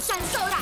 山兽大。